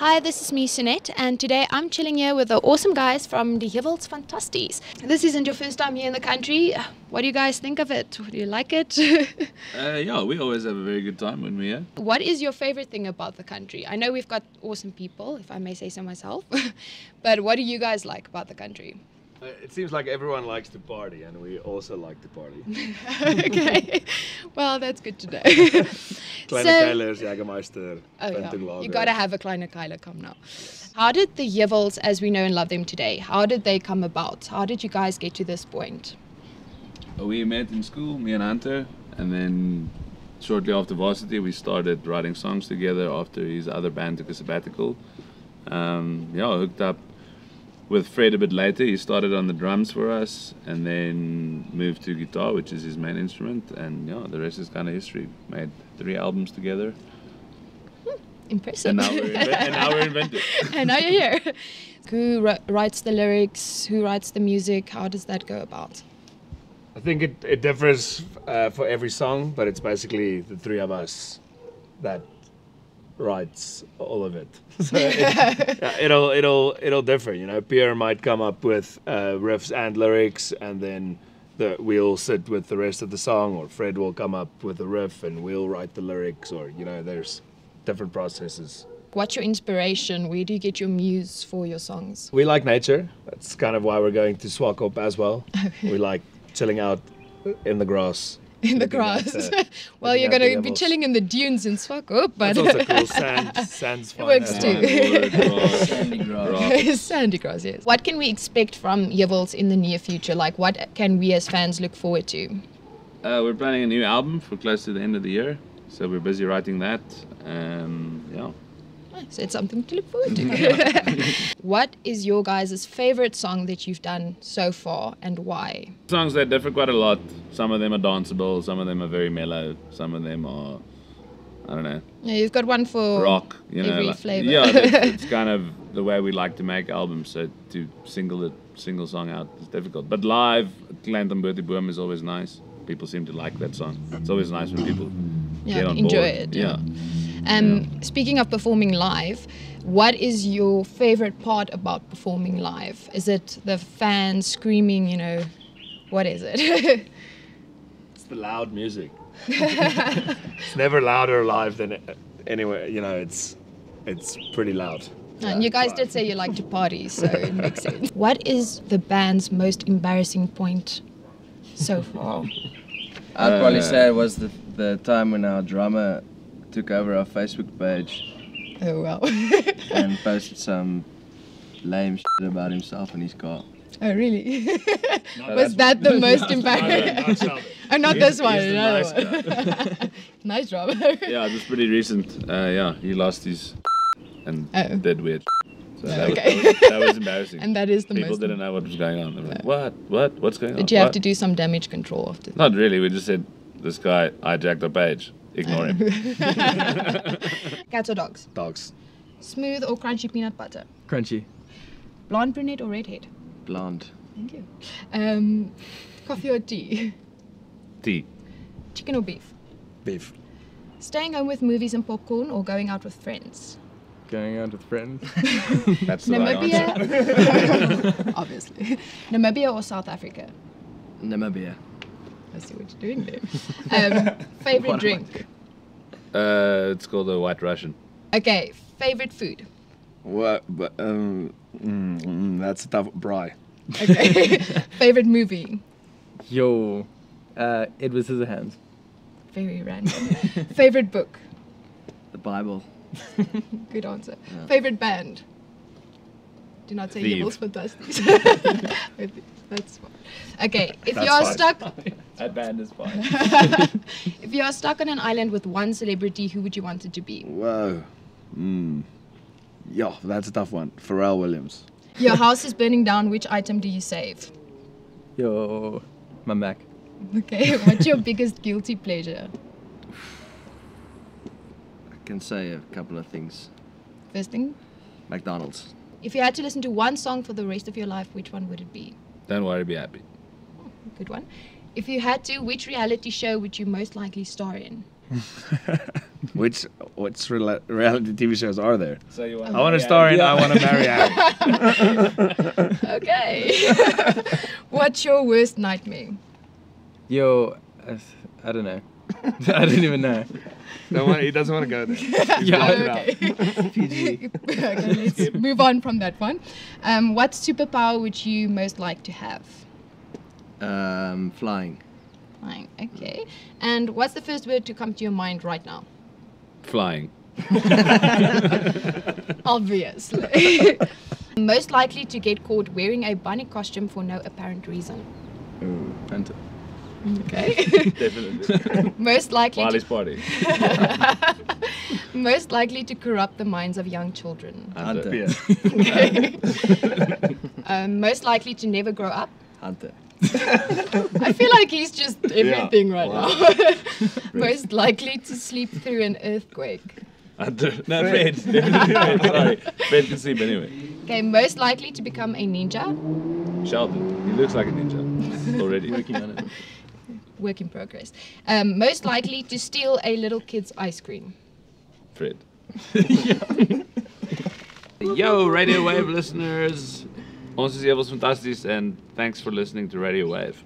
Hi, this is me, Sunette, and today I'm chilling here with the awesome guys from the Heuwels Fantasties. This isn't your first time here in the country. What do you guys think of it? Do you like it? Uh, yeah, we always have a very good time when we're here. what is your favorite thing about the country? I know we've got awesome people, if I may say so myself, but what do you guys like about the country? Uh, It seems like everyone likes to party, and we also like to party. okay, well, that's good to know. Kleine So- Keilers, Jägermeister, Oh, yeah. You got to have a Kleine Kyler come now. How did the Heuwels, as we know and love them today, how did they come about? How did you guys get to this point? We met in school, me and Hunter, and then shortly after varsity, we started writing songs together after his other band took a sabbatical. Um, yeah, hooked up with Fred a bit later. He started on the drums for us and then moved to guitar, which is his main instrument. And yeah, the rest is kind of history. Made three albums together. Impressive. And now we're, inven- and now we're invented. and now you're here. Who wri- writes the lyrics? Who writes the music? How does that go about? I think it, it differs uh, for every song, but it's basically the three of us that writes all of it. So it, yeah, it'll it'll it'll differ. You know, Pierre might come up with uh, riffs and lyrics, and then the we'll sit with the rest of the song, or Fred will come up with a riff and we'll write the lyrics, or you know, there's different processes. What's your inspiration? Where do you get your muse for your songs? We like nature. That's kind of why we're going to Swakop as well. we like chilling out in the grass. In the looking at, grass. uh, well, looking you're going to be levels. chilling in the dunes in Swakop, but That's also cool. Sand, sand's fine. works too. well. Water, grass, Sandy grass. rocks. Sandy Cross, yes. What can we expect from Heuwels in the near future? Like, what can we as fans look forward to? Uh, we're planning a new album for close to the end of the year, so we're busy writing that. Um, yeah. So it's something to look forward to. what is your guys' favorite song that you've done so far and why? Songs that differ quite a lot. Some of them are danceable, some of them are very mellow, some of them are, I don't know, Yeah, you've got one for rock. You know, every like- flavor. yeah, it's, it's kind of the way we like to make albums. So to single it, single song out is difficult. But live, Clanton Bertie Boom is always nice. People seem to like that song. It's always nice when people Yeah, get on enjoy board. it, Yeah. Um, Speaking of performing live, what is your favorite part about performing live? Is it the fans screaming, you know, what is it? It's the loud music. it's never louder live than anywhere. You know, it's it's pretty loud. and you guys did say you like to party, so it makes sense. What is the band's most embarrassing point so far? I'd probably Uh, say it was the the time when our drummer took over our Facebook page Oh, well. and posted some lame shit about himself and his car. oh, really? Was that the most embarrassing? Oh, not this one. he's the another nice one. nice job. Yeah, it was pretty recent. Uh, yeah, he lost his and Oh. did weird. So that, Okay. was, that, was, embarrassing. and that is the most People most. didn't know what was going on. They were like, what? What? What's going on? Did you have What?" to do some damage control after that? Not really. We just said this guy hijacked our page. Ignore him. Cats or dogs? Dogs. Smooth or crunchy peanut butter? Crunchy. Blonde, brunette, or redhead? Blonde. Thank you. Um, coffee or tea? Tea. Chicken or beef? Beef. Staying home with movies and popcorn or going out with friends? Going out with friends. That's the right. Namibia? Obviously. Namibia or South Africa? Namibia. I see what you're doing there. Um, favorite drink? Uh, it's called a White Russian. Okay, favorite food? What? But um, mm, mm, that's a tough bry. Okay. favorite movie? Yo, uh, Edward Scissorhands. Very random. favorite book? The Bible. Good answer. Yeah. Favorite band? Do not say Thief. Heuwels Fantasties. That's fine. Okay, if That's you are fine. stuck, That band is fine. if you are stuck on an island with one celebrity, who would you want it to be? Whoa. Mm. Yeah, that's a tough one. Pharrell Williams. Your house is burning down. Which item do you save? Yo, my Mac. Okay, what's your biggest guilty pleasure? I can say a couple of things. First thing, McDonald's. If you had to listen to one song for the rest of your life, which one would it be? Don't worry, be happy. Good one. If you had to, which reality show would you most likely star in? Which what rela- reality TV shows are there? So you I want to star in I Want to Marry Anne. Okay. What's your worst nightmare? Yo, I, I don't know. I didn't even know. No one, he doesn't want to go there. Yeah. okay. PG. okay, let's move on from that one. Um, what superpower would you most like to have? Um, flying. Fine. Okay. And what's the first word to come to your mind right now? Flying. Obviously. most likely to get caught wearing a bunny costume for no apparent reason. Ooh, Hunter. Okay. Definitely. most likely Wiley's to, party. most likely to corrupt the minds of young children. Hunter. Yeah. Okay. um, most likely to never grow up. Hunter. I feel like he's just everything right Wow. now. most likely to sleep through an earthquake. Hunter. No, Fred. Fred. Sorry. Fred can sleep anyway. Okay, most likely to become a ninja. Sheldon. He looks like a ninja already. Working on it. Work in progress. Um, most likely to steal a little kid's ice cream. Fred. Yo, Radio Wave listeners. Ons is Heuwels fantasties and thanks for listening to Radio Wave.